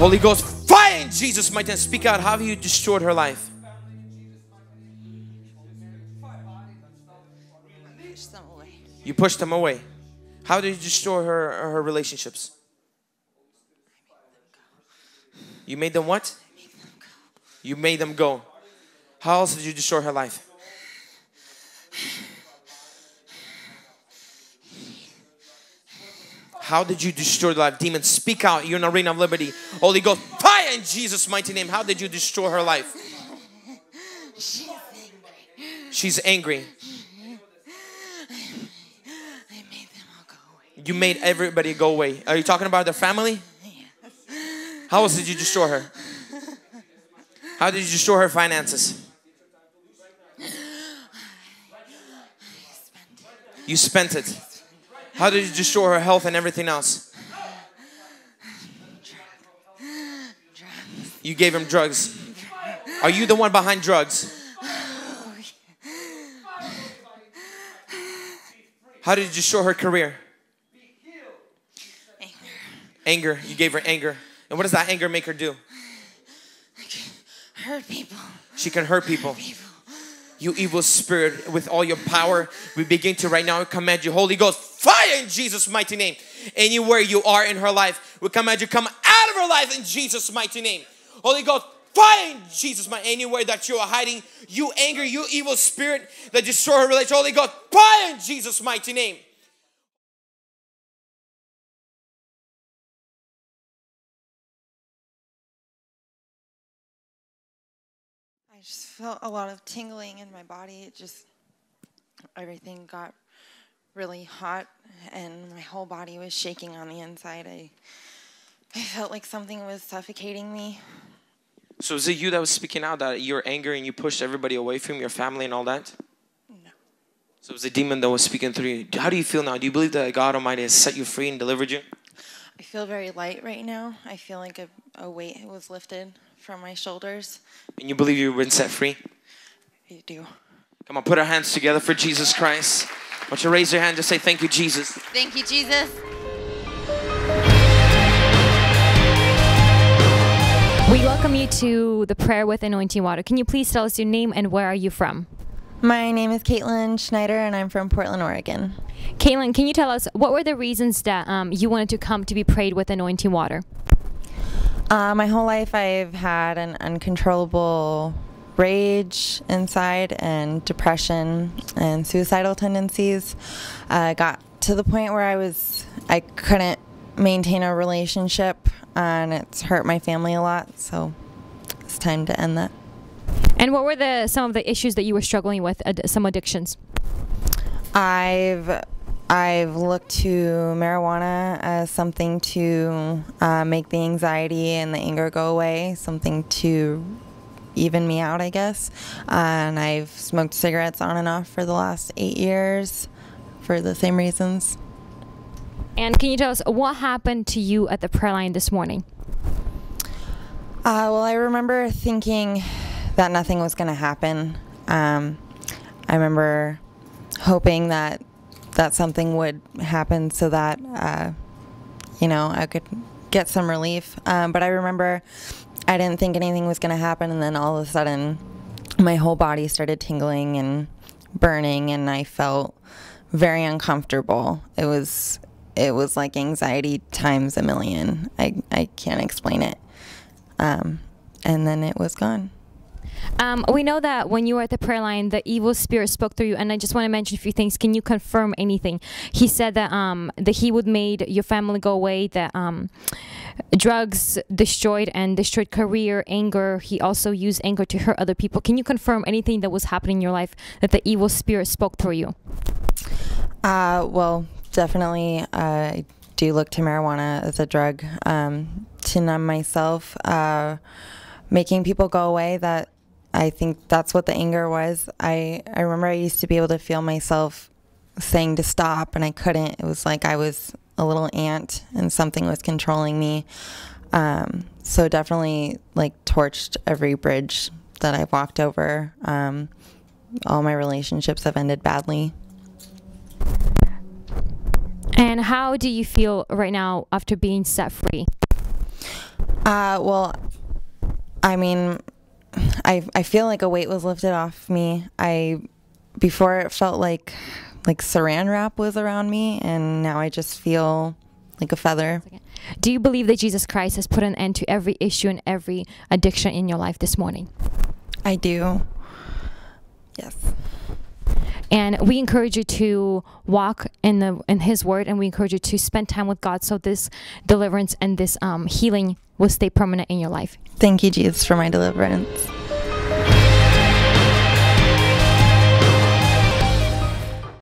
Holy Ghost, fire in Jesus' mighty name. Speak out. How have you destroyed her life? Push them away. You pushed them away. How did you destroy her her relationships? You made them what? You made them go. How else did you destroy her life? How did you destroy the life? Demons, speak out. You're in the arena of liberty. Holy Ghost, fire in Jesus' mighty name. How did you destroy her life? She's angry. She's angry. I made them all go away. You made everybody go away. Are you talking about their family? How else did you destroy her? How did you destroy her finances? You spent it. How did you destroy her health and everything else? You gave him drugs. Are you the one behind drugs? How did you destroy her career? Anger. Anger. You gave her anger. And what does that anger make her do? Hurt people. She can hurt people. People. You evil spirit, with all your power, we begin to right now command you, Holy Ghost, fire in Jesus' mighty name. Anywhere you are in her life, we command you come out of her life in Jesus' mighty name. Holy Ghost, fire in Jesus' mighty anywhere that you are hiding, you anger, you evil spirit that destroy her relationship. Holy Ghost, fire in Jesus' mighty name. I just felt a lot of tingling in my body. It just, everything got really hot and my whole body was shaking on the inside. I, I felt like something was suffocating me. So is it you that was speaking out that you're angry and you pushed everybody away from your family and all that? No. So it was a demon that was speaking through you. How do you feel now? Do you believe that God Almighty has set you free and delivered you? I feel very light right now. I feel like a, a weight was lifted from my shoulders. And you believe you've been set free? I do. Come on, put our hands together for Jesus Christ. Why don't you raise your hand? Just say, Thank you, Jesus. Thank you, Jesus. We welcome you to the prayer with anointing water. Can you please tell us your name and where are you from? My name is Caitlin Schneider and I'm from Portland, Oregon. Caitlin, can you tell us what were the reasons that um, you wanted to come to be prayed with anointing water? Uh, my whole life, I've had an uncontrollable rage inside and depression and suicidal tendencies. I got to the point where I was, I couldn't maintain a relationship and it's hurt my family a lot. So it's time to end that. And what were the some of the issues that you were struggling with? Ad- some addictions. I've I've looked to marijuana as something to uh, make the anxiety and the anger go away, something to even me out, I guess. and I've smoked cigarettes on and off for the last eight years for the same reasons. And can you tell us what happened to you at the prayer line this morning? Uh, well, I remember thinking that nothing was going to happen. Um, I remember hoping that that something would happen so that uh, you know I could get some relief. Um, but I remember I didn't think anything was going to happen, and then all of a sudden, my whole body started tingling and burning, and I felt very uncomfortable. It was it was like anxiety times a million. I I can't explain it. Um, and then it was gone. Um, we know that when you were at the prayer line, the evil spirit spoke through you, and I just want to mention a few things. Can you confirm anything? He said that um, that he would made your family go away. That um, drugs destroyed and destroyed career, anger. He also used anger to hurt other people. Can you confirm anything that was happening in your life that the evil spirit spoke through you? Uh, well, definitely, uh, I do look to marijuana as a drug um, to numb myself, uh, making people go away. That I think that's what the anger was. I I remember I used to be able to feel myself saying to stop, and I couldn't. It was like I was a little ant, and something was controlling me. Um, so definitely, like torched every bridge that I've walked over. Um, all my relationships have ended badly. And how do you feel right now after being set free? Uh, well, I mean, I I feel like a weight was lifted off me. I before it felt like like saran wrap was around me, and now I just feel like a feather. Do you believe that Jesus Christ has put an end to every issue and every addiction in your life this morning? I do. Yes. And we encourage you to walk in the in His Word, and we encourage you to spend time with God, so this deliverance and this um, healing will stay permanent in your life. Thank you, Jesus, for my deliverance.